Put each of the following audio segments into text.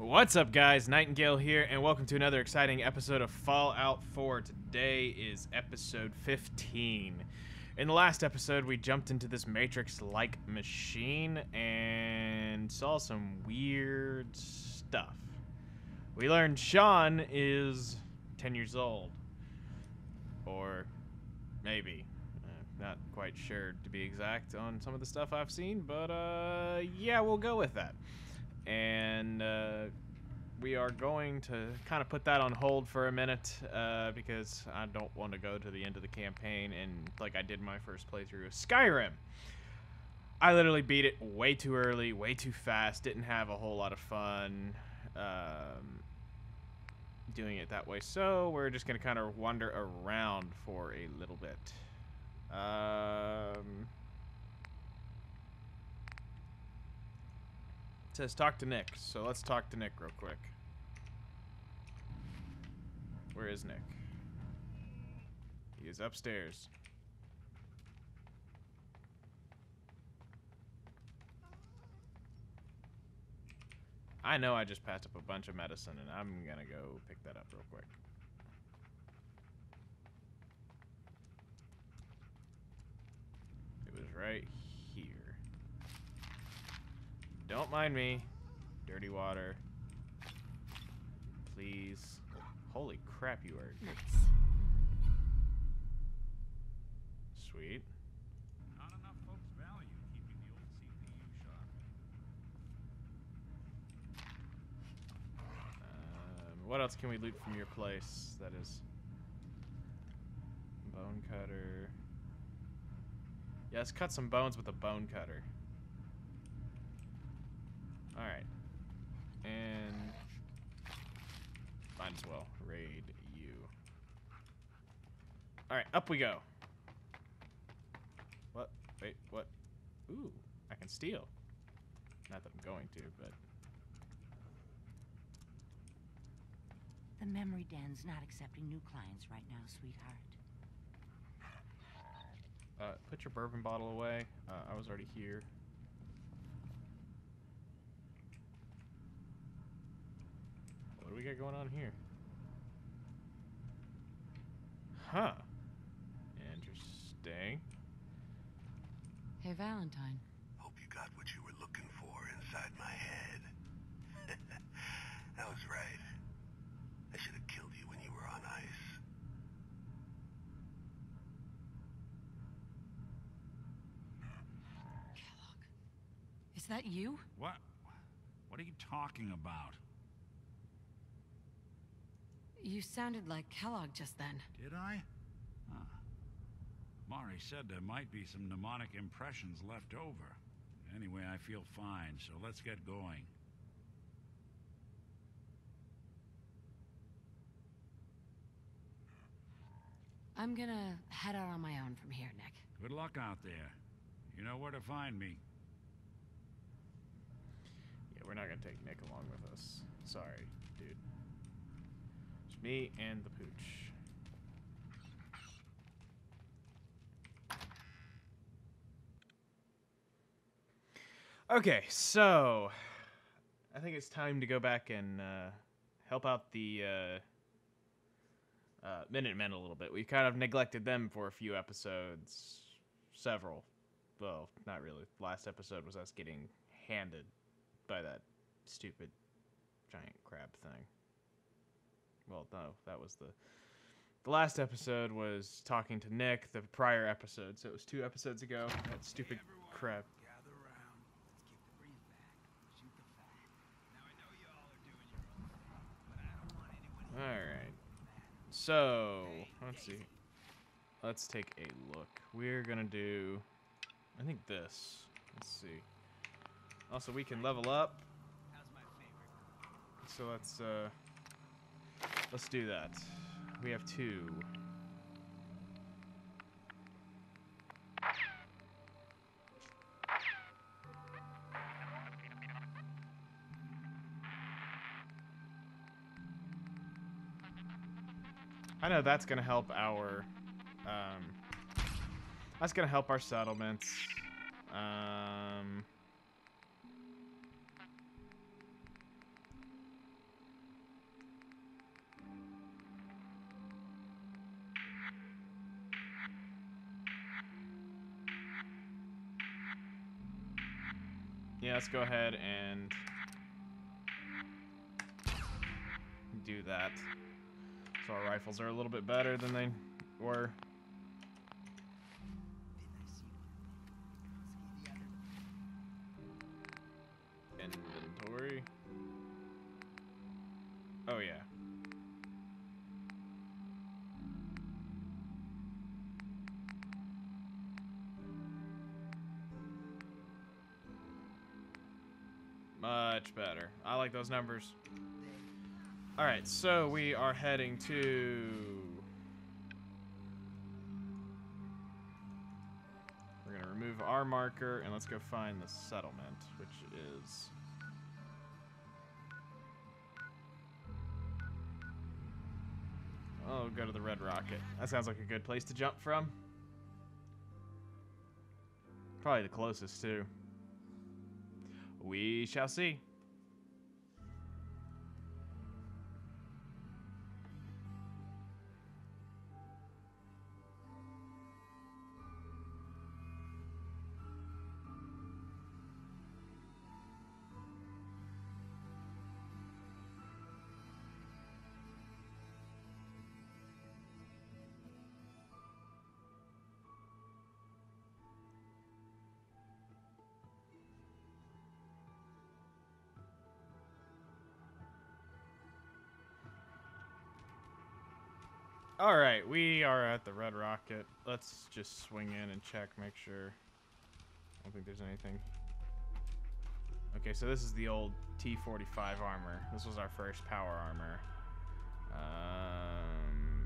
What's up, guys? Nightingale here, and welcome to another exciting episode of Fallout 4. Today is episode 15. In the last episode, we jumped into this Matrix like machine and saw some weird stuff. We learned Sean is 10 years old. Or maybe. Uh, not quite sure to be exact on some of the stuff I've seen, but uh, yeah, we'll go with that and uh, we are going to kind of put that on hold for a minute uh, because I don't want to go to the end of the campaign and like I did my first playthrough of Skyrim. I literally beat it way too early, way too fast, didn't have a whole lot of fun um, doing it that way. So we're just going to kind of wander around for a little bit. Um, says talk to Nick, so let's talk to Nick real quick. Where is Nick? He is upstairs. I know I just passed up a bunch of medicine, and I'm gonna go pick that up real quick. It was right. Don't mind me. Dirty water. Please. Holy crap, you are Nice. sweet. Not enough folks value keeping the old CPU sharp. Um, what else can we loot from your place? That is bone cutter. Yeah, let's cut some bones with a bone cutter. All right, and might as well raid you. All right, up we go. What? Wait, what? Ooh, I can steal. Not that I'm going to, but The memory den's not accepting new clients right now, sweetheart. Uh, put your bourbon bottle away. Uh, I was already here. What do we got going on here? Huh. Interesting. Hey, Valentine. Hope you got what you were looking for inside my head. I was right. I should have killed you when you were on ice. Kellogg. Is that you? What? What are you talking about? You sounded like Kellogg just then. Did I? Huh. Mari said there might be some mnemonic impressions left over. Anyway, I feel fine, so let's get going. I'm gonna head out on my own from here, Nick. Good luck out there. You know where to find me. Yeah, we're not gonna take Nick along with us. Sorry, dude. Me and the pooch. Okay, so I think it's time to go back and uh, help out the uh, uh, Minutemen a little bit. We kind of neglected them for a few episodes, several. Well, not really. Last episode was us getting handed by that stupid giant crab thing. Well, no, that was the the last episode was talking to Nick. The prior episode, so it was two episodes ago. That stupid want anyone All right. So let's see. Let's take a look. We're gonna do, I think this. Let's see. Also, we can level up. So let's uh, let's do that. We have two. I know that's gonna help our, um, that's gonna help our settlements. Um, let's go ahead and do that. So our rifles are a little bit better than they were. Inventory. Oh yeah. Much better. I like those numbers. All right, so we are heading to. We're gonna remove our marker and let's go find the settlement, which is. Oh, go to the Red Rocket. That sounds like a good place to jump from. Probably the closest, too. We shall see. All right, we are at the Red Rocket. Let's just swing in and check, make sure. I don't think there's anything. Okay, so this is the old T45 armor. This was our first power armor. Um,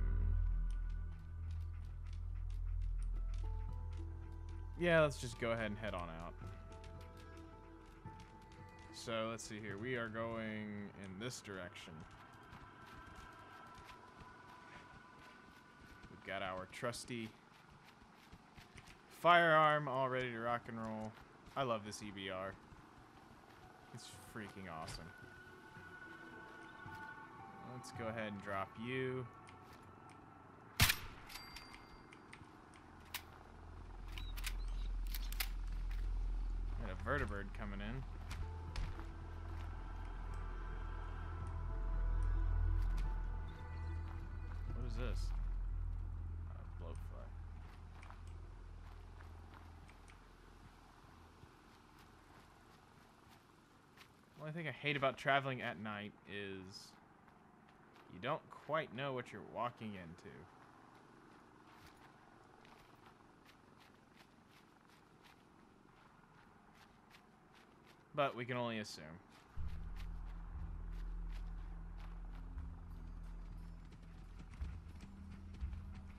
yeah, let's just go ahead and head on out. So let's see here. We are going in this direction. Got our trusty firearm all ready to rock and roll. I love this EBR. It's freaking awesome. Let's go ahead and drop you. Got a vertibird coming in. Only thing I hate about traveling at night is you don't quite know what you're walking into. But we can only assume.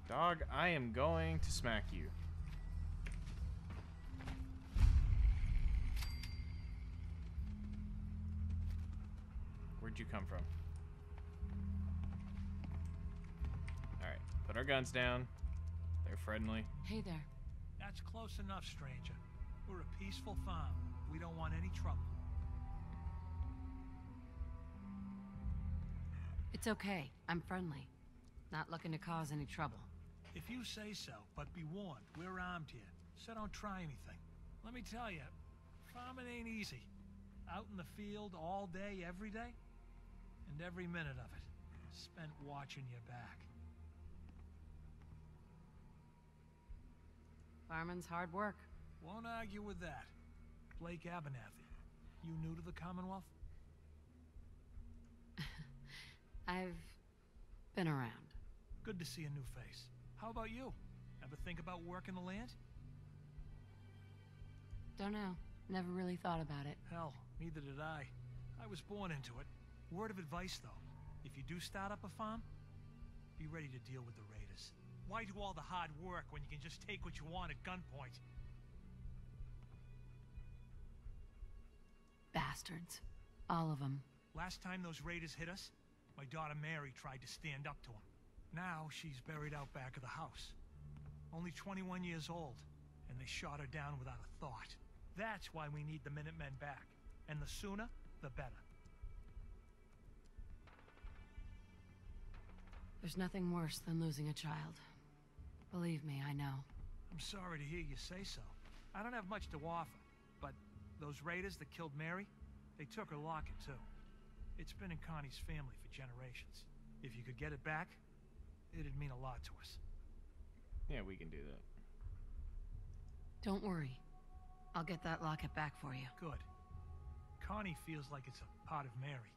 Dog, I am going to smack you. Where'd you come from? Alright, put our guns down. They're friendly. Hey there. That's close enough, stranger. We're a peaceful farm. We don't want any trouble. It's okay. I'm friendly. Not looking to cause any trouble. If you say so, but be warned, we're armed here, so don't try anything. Let me tell you, farming ain't easy. Out in the field all day, every day, and every minute of it spent watching your back. Farming's hard work. Won't argue with that. Blake Abernathy, you new to the Commonwealth? I've been around. Good to see a new face. How about you? Ever think about working the land? Don't know. Never really thought about it. Hell, neither did I. I was born into it. Word of advice, though. If you do start up a farm, be ready to deal with the raiders. Why do all the hard work when you can just take what you want at gunpoint? Bastards. All of them. Last time those raiders hit us, my daughter Mary tried to stand up to them. Now she's buried out back of the house. Only 21 years old, and they shot her down without a thought. That's why we need the Minutemen back. And the sooner, the better. There's nothing worse than losing a child. Believe me, I know. I'm sorry to hear you say so. I don't have much to offer, but Those raiders that killed Mary, they took her locket too. It's been in Connie's family for generations. If you could get it back, it'd mean a lot to us. Yeah, we can do that. Don't worry. I'll get that locket back for you. Good. Connie feels like it's a part of Mary.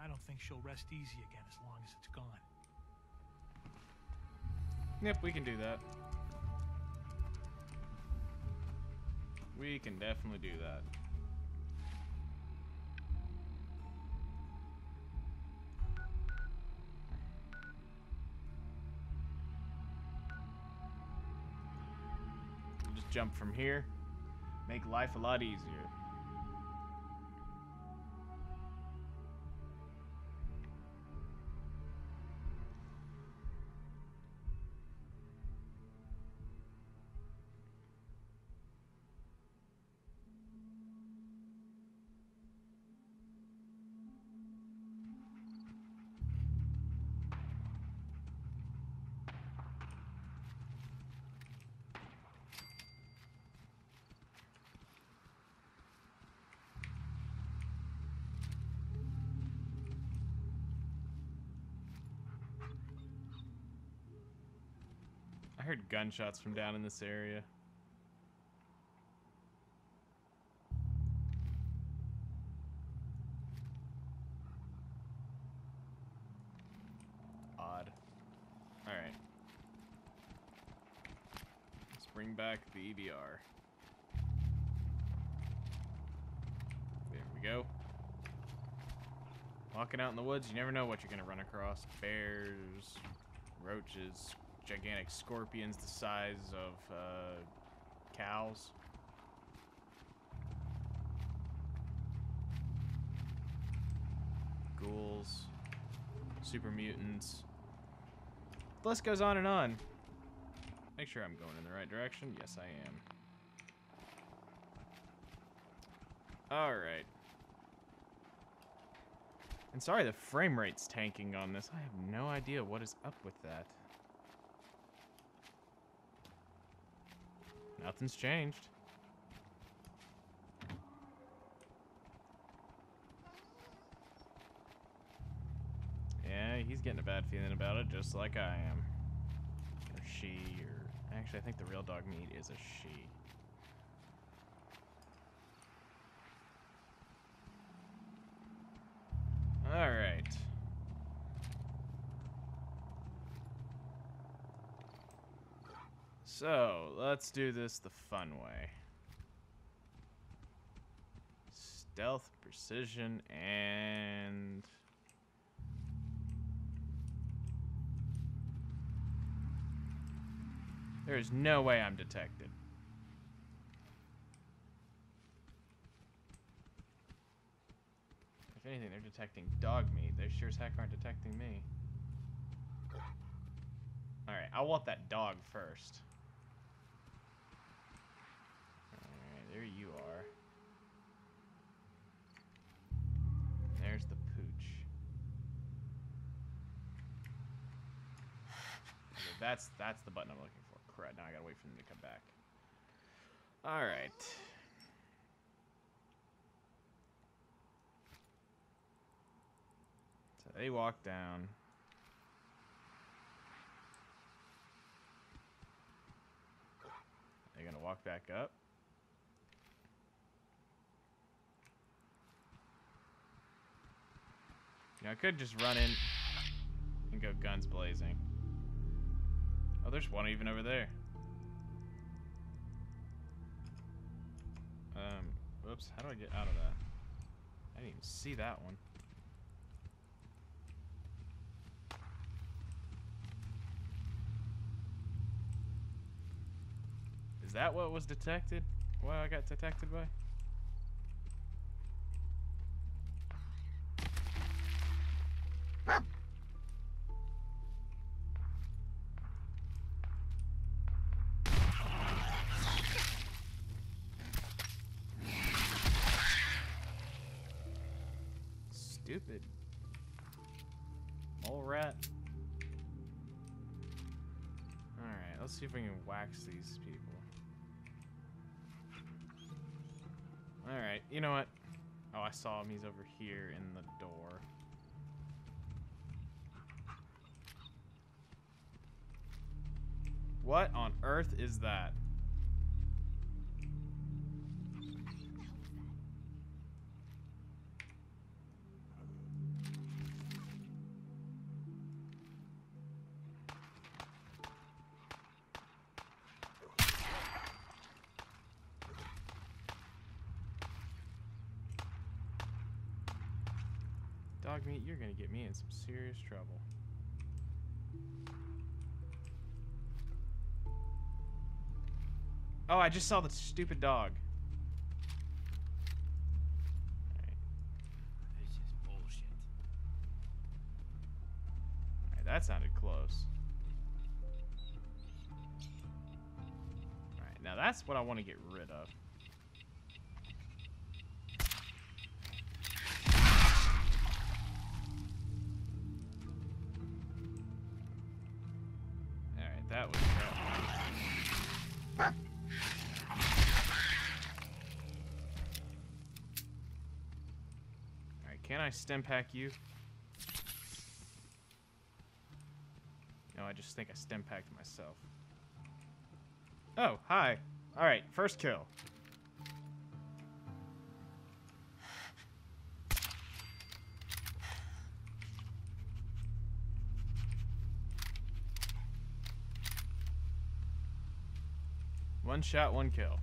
I don't think she'll rest easy again as long as it's gone. Yep, we can do that. We can definitely do that. Just jump from here. Make life a lot easier. Gunshots from down in this area. Odd. Alright. Let's bring back the EBR. There we go. Walking out in the woods, you never know what you're gonna run across. Bears, roaches, gigantic scorpions the size of uh, cows. Ghouls, super mutants. The list goes on and on. Make sure I'm going in the right direction. Yes, I am. Alright. And sorry the frame rate's tanking on this. I have no idea what is up with that. Nothing's changed. Yeah, he's getting a bad feeling about it, just like I am. Or she, or... Actually, I think the real Dogmeat is a she. So, let's do this the fun way. Stealth, precision, and... There is no way I'm detected. If anything, they're detecting Dogmeat. They sure as heck aren't detecting me. Alright, I want that dog first. Alright, there you are. There's the pooch. Okay, that's that's the button I'm looking for. Crud, now I gotta wait for them to come back. Alright. So they walk down. They're gonna walk back up. You know, I could just run in and go guns blazing. Oh, there's one even over there. Um, whoops, how do I get out of that? I didn't even see that one. Is that what was detected? What I got detected by? You know what? Oh, I saw him. He's over here in the door. What on earth is that? Meat, you're gonna get me in some serious trouble. Oh, I just saw the stupid dog. Alright, It's just bullshit. alright, that sounded close. Alright, now that's what I want to get rid of. That was that. Alright, can I Stimpak you? No, I just think I stem packed myself. Oh, hi. Alright, first kill. One shot, one kill.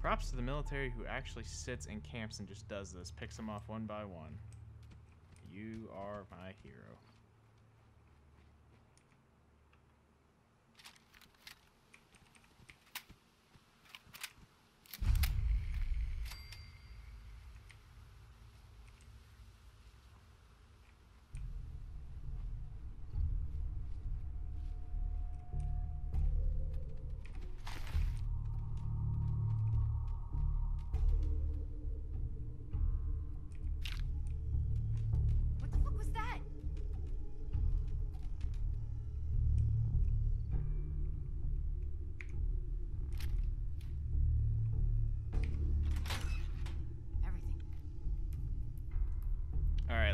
Props to the military who actually sits and camps and just does this, picks them off one by one. You are my hero.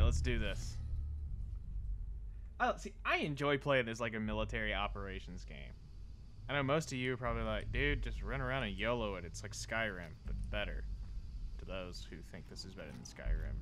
Let's do this. Oh, see, I enjoy playing this like a military operations game. I know most of you are probably like, dude, just run around and YOLO it. It's like Skyrim, but better. To those who think this is better than Skyrim.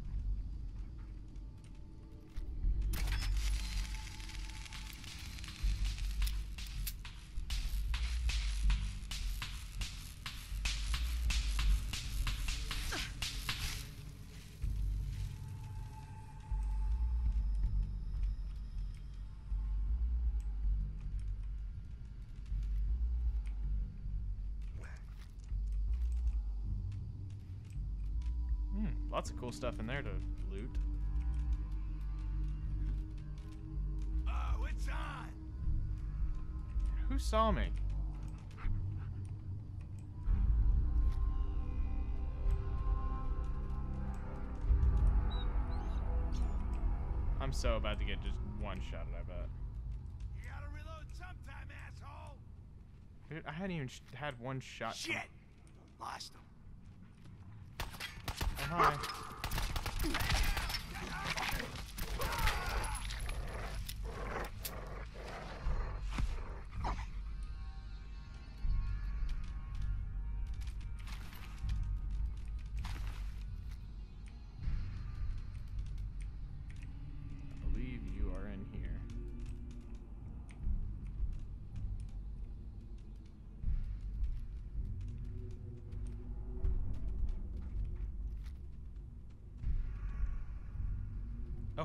Lots of cool stuff in there to loot. Oh, it's on! Who saw me? I'm so about to get just one shot at, I bet. You gotta reload sometime, asshole! Dude, I hadn't even sh- had one shot. Shit! Lost him. Oh,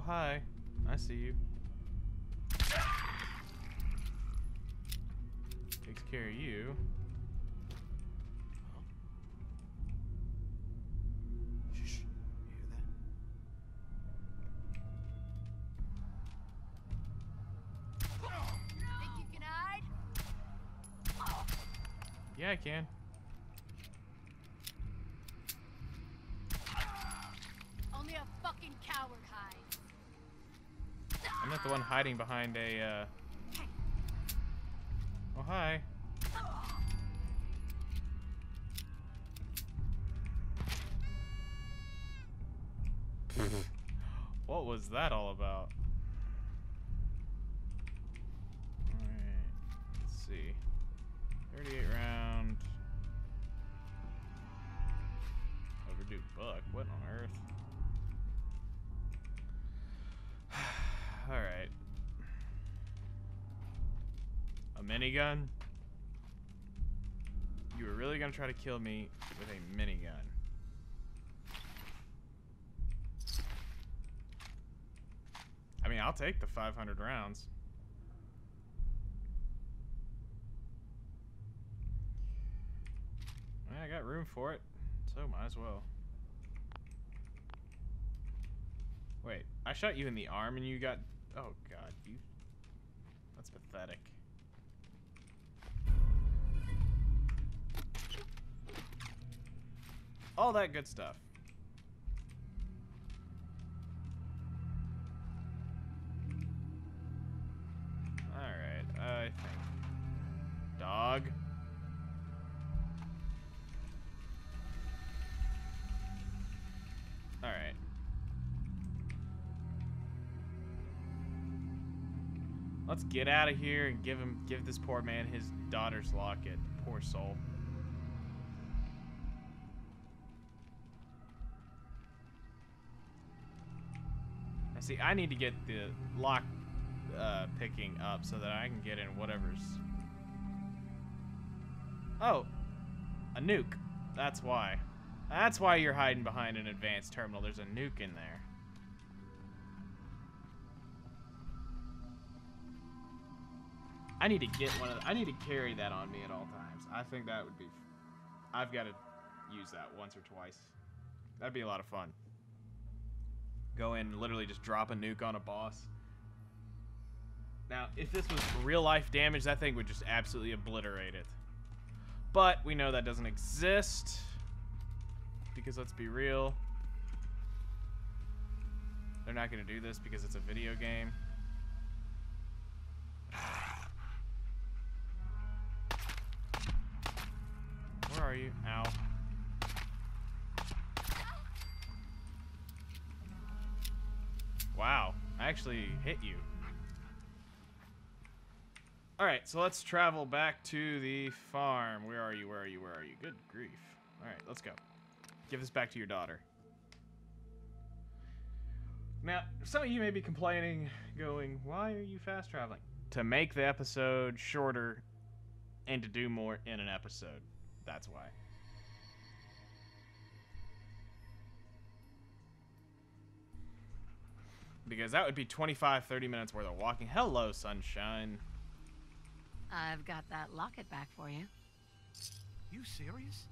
hi. I see you. Takes care of you. Yeah, I can. Only a fucking coward hides. I'm not the one hiding behind a, uh... Oh, hi. what was that all about? Minigun? You were really gonna try to kill me with a minigun. I mean, I'll take the 500 rounds. I got room for it, so might as well. Wait, I shot you in the arm and you got... Oh god, you... That's pathetic. All that good stuff. Alright, I think... Dog? Alright. Let's get out of here and give him give this poor man his daughter's locket. Poor soul. See, I need to get the lock uh, picking up so that I can get in whatever's. Oh, a nuke. That's why. That's why you're hiding behind an advanced terminal. There's a nuke in there. I need to get one of. The, I need to carry that on me at all times. I think that would be. I've got to use that once or twice. That'd be a lot of fun. Go in, and literally just drop a nuke on a boss. Now, if this was real life damage, that thing would just absolutely obliterate it. But we know that doesn't exist. Because let's be real. They're not going to do this because it's a video game. Where are you? Ow. Wow, I actually hit you. Alright, so let's travel back to the farm. Where are you? Where are you? Where are you? Good grief. Alright, let's go. Give this back to your daughter. Now, some of you may be complaining, going, why are you fast traveling? To make the episode shorter and to do more in an episode. That's why. Because that would be 25, 30 minutes worth of walking. Hello, sunshine. I've got that locket back for you. You serious?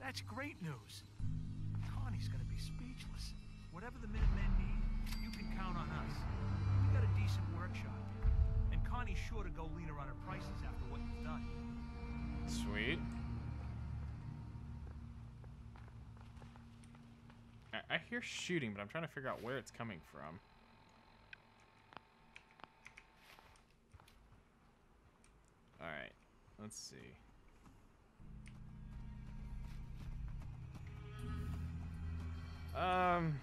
That's great news. Connie's gonna be speechless. Whatever the Minutemen need, you can count on us. We got a decent workshop here. And Connie's sure to go leaner on her prices after what you've done. Sweet. I, I hear shooting, but I'm trying to figure out where it's coming from. Alright, let's see. Um...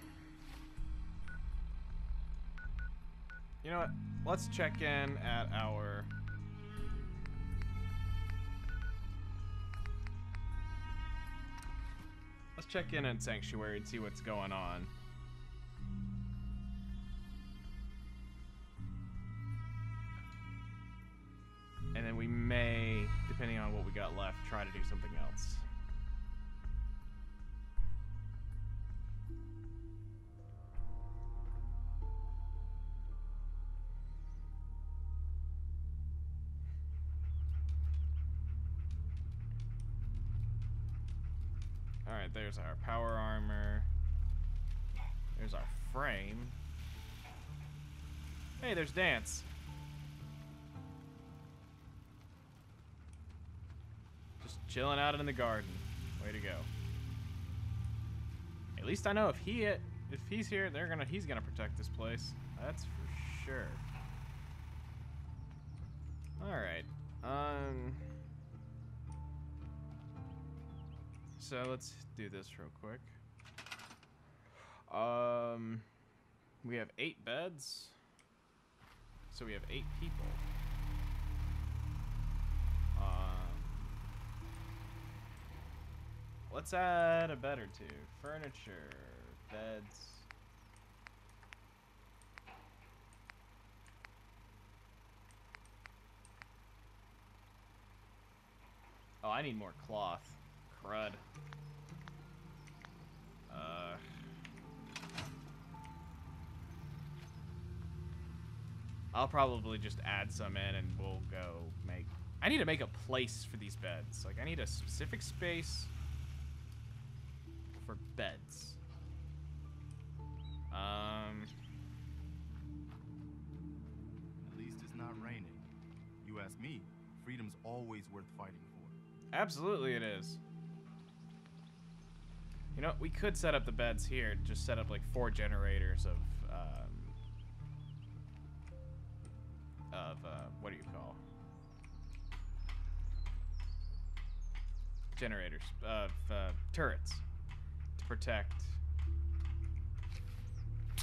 You know what? Let's check in at our check in at Sanctuary and see what's going on. And then we may, depending on what we got left, try to do something else. Alright, there's our power armor. There's our frame. Hey, there's Danse. Just chilling out in the garden. Way to go. At least I know if he if he's here, they're gonna he's gonna protect this place. That's for sure. Alright. Um. So let's do this real quick. Um, we have eight beds. So we have eight people. Um, let's add a bed or two. Furniture, beds. Oh, I need more cloth. Crud. Uh. I'll probably just add some in and we'll go make... I need to make a place for these beds. Like, I need a specific space for beds. Um... At least it's not raining. You ask me, freedom's always worth fighting for. Absolutely it is. You know, we could set up the beds here. Just set up like four generators of, um, of, uh, what do you call? Generators. Of, uh, turrets. To protect.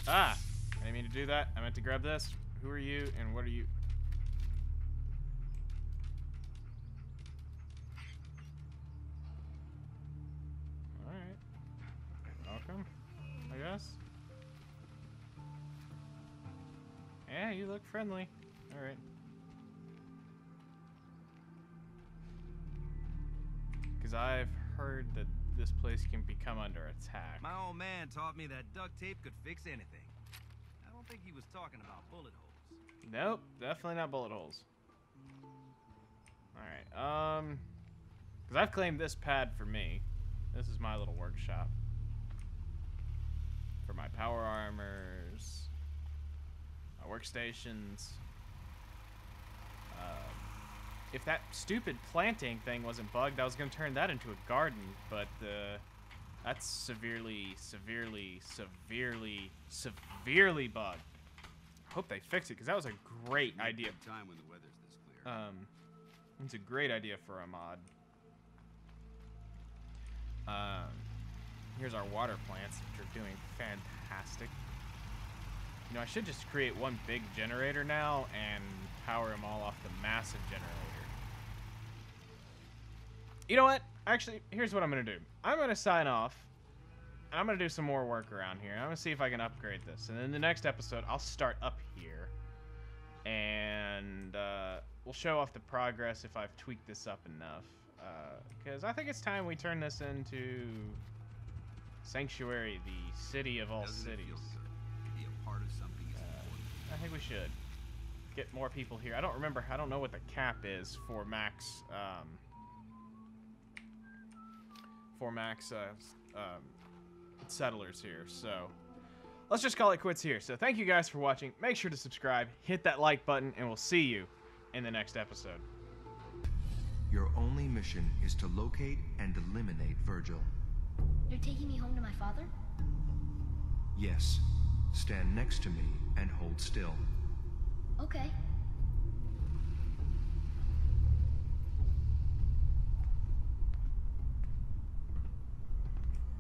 Ah! I didn't mean to do that. I meant to grab this. Who are you and what are you? Yeah, you look friendly. Alright. Because I've heard that this place can become under attack. My old man taught me that duct tape could fix anything. I don't think he was talking about bullet holes. Nope, definitely not bullet holes. Alright, um... Because I've claimed this pad for me. This is my little workshop. For my power armors, my workstations. Um, if that stupid planting thing wasn't bugged, I was going to turn that into a garden, but uh, that's severely, severely, severely, severely bugged. Hope they fix it, because that was a great idea. time when the weather's this clear. Um, it's a great idea for a mod. Um, here's our water plants, which are doing fantastic. You know, I should just create one big generator now and power them all off the massive generator. You know what? Actually, here's what I'm going to do. I'm going to sign off. And I'm going to do some more work around here. I'm going to see if I can upgrade this. And then the next episode, I'll start up here. And uh, we'll show off the progress if I've tweaked this up enough. Because I think it's time we turn this into Sanctuary, the city of all Doesn't cities. feel be a part of something as? I think we should get more people here. I don't remember. I don't know what the cap is for max. Um, for max uh, um, settlers here. So let's just call it quits here. So thank you guys for watching. Make sure to subscribe, hit that like button, and we'll see you in the next episode. Your only mission is to locate and eliminate Virgil. You're taking me home to my father? Yes. Stand next to me and hold still. Okay.